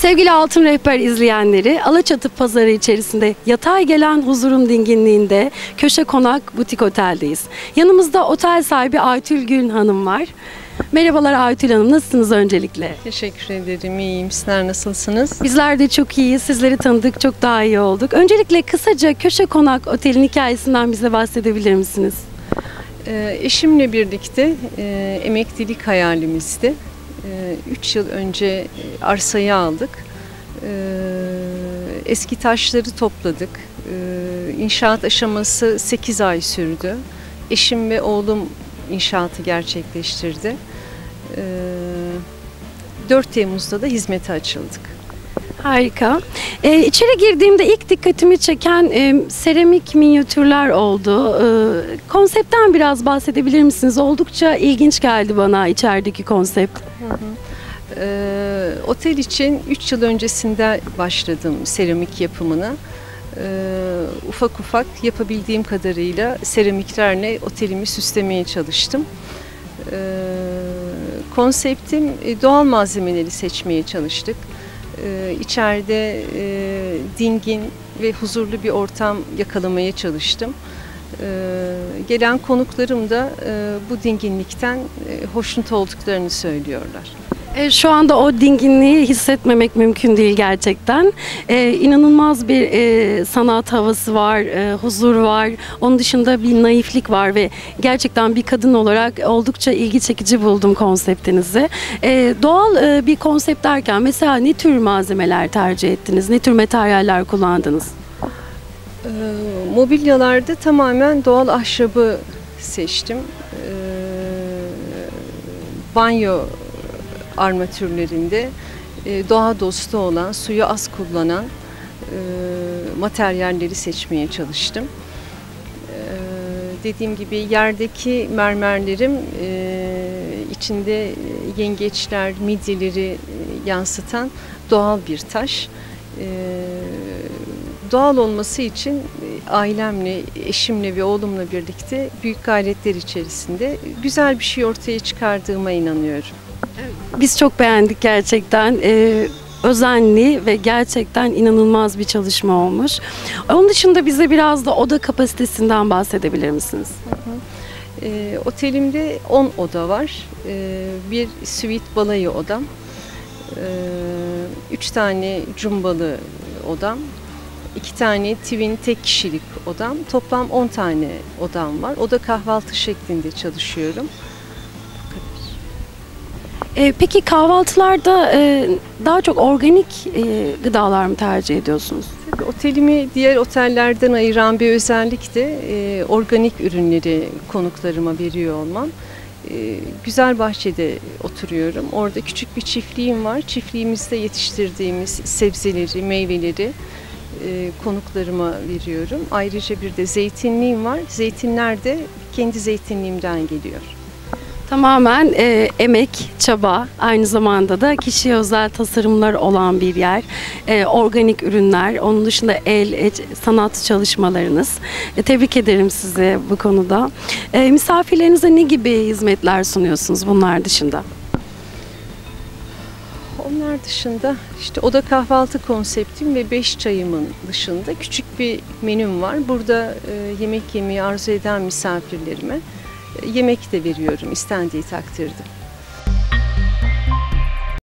Sevgili Altın Rehber izleyenleri, Alaçatı pazarı içerisinde yatay gelen huzurun dinginliğinde Köşe Konak Butik Otel'deyiz. Yanımızda otel sahibi Aytül Gül Hanım var. Merhabalar Aytül Hanım, nasılsınız öncelikle? Teşekkür ederim. İyiyim. Sizler nasılsınız? Bizler de çok iyiyiz, sizleri tanıdık, çok daha iyi olduk. Öncelikle kısaca Köşe Konak Otel'in hikayesinden bize bahsedebilir misiniz? Ee, eşimle birlikte e, emeklilik hayalimizdi. 3 yıl önce e, arsayı aldık. Ee, eski taşları topladık. Ee, inşaat aşaması 8 ay sürdü. Eşim ve oğlum inşaatı gerçekleştirdi. Ee, 4 Temmuz'da da hizmete açıldık. Harika. Ee, içeri girdiğimde ilk dikkatimi çeken e, seramik minyatürler oldu. Ee, konseptten biraz bahsedebilir misiniz? Oldukça ilginç geldi bana içerideki konsept. Ee, otel için 3 yıl öncesinde başladım seramik yapımına. Ee, ufak ufak yapabildiğim kadarıyla seramiklerle otelimi süslemeye çalıştım. Ee, konseptim e, doğal malzemeleri seçmeye çalıştık. Ee, içeride e, dingin ve huzurlu bir ortam yakalamaya çalıştım. Ee, gelen konuklarım da e, bu dinginlikten e, hoşnut olduklarını söylüyorlar. E, şu anda o dinginliği hissetmemek mümkün değil gerçekten. E, inanılmaz bir e, sanat havası var, e, huzur var. Onun dışında bir naiflik var ve gerçekten bir kadın olarak oldukça ilgi çekici buldum konseptinizi. E, doğal e, bir konsept derken mesela ne tür malzemeler tercih ettiniz? Ne tür materyaller kullandınız? Ee, mobilyalarda tamamen doğal ahşabı seçtim. Ee, banyo armatürlerinde e, doğa dostu olan, suyu az kullanan e, materyalleri seçmeye çalıştım. Ee, dediğim gibi yerdeki mermerlerim e, içinde yengeçler, midyeleri e, yansıtan doğal bir taş. Doğal olması için e, ailemle, eşimle ve oğlumla birlikte büyük gayretler içerisinde güzel bir şey ortaya çıkardığıma inanıyorum. Biz çok beğendik gerçekten. Ee, özenli ve gerçekten inanılmaz bir çalışma olmuş. Onun dışında bize biraz da oda kapasitesinden bahsedebilir misiniz? Ee, otelimde 10 oda var. Ee, bir suite balayı odam. 3 tane cumbalı odam. 2 tane twin tek kişilik odam. Toplam 10 tane odam var. Oda kahvaltı şeklinde çalışıyorum. Ee, peki kahvaltılarda e, daha çok organik e, gıdalar mı tercih ediyorsunuz? Tabii otelimi diğer otellerden ayıran bir özellik de e, organik ürünleri konuklarıma veriyor olmam. E, güzel bahçede oturuyorum. Orada küçük bir çiftliğim var. Çiftliğimizde yetiştirdiğimiz sebzeleri, meyveleri e, konuklarıma veriyorum. Ayrıca bir de zeytinliğim var. Zeytinler de kendi zeytinliğimden geliyor. Tamamen e, emek, çaba, aynı zamanda da kişiye özel tasarımlar olan bir yer. E, organik ürünler, onun dışında el, e, sanat çalışmalarınız. E, tebrik ederim sizi bu konuda. E, misafirlerinize ne gibi hizmetler sunuyorsunuz bunlar dışında? Onlar dışında işte oda kahvaltı konseptim ve beş çayımın dışında küçük bir menüm var. Burada e, yemek yemeyi arzu eden misafirlerime yemek de veriyorum istendiği takdirde.